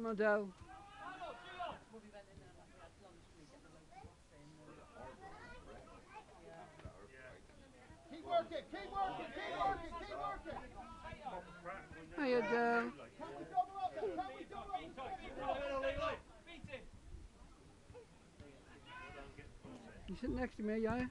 model. Keep working, keep working, keep working, keep working. Hiya, Dale. We double up? You sit next to me, yeah?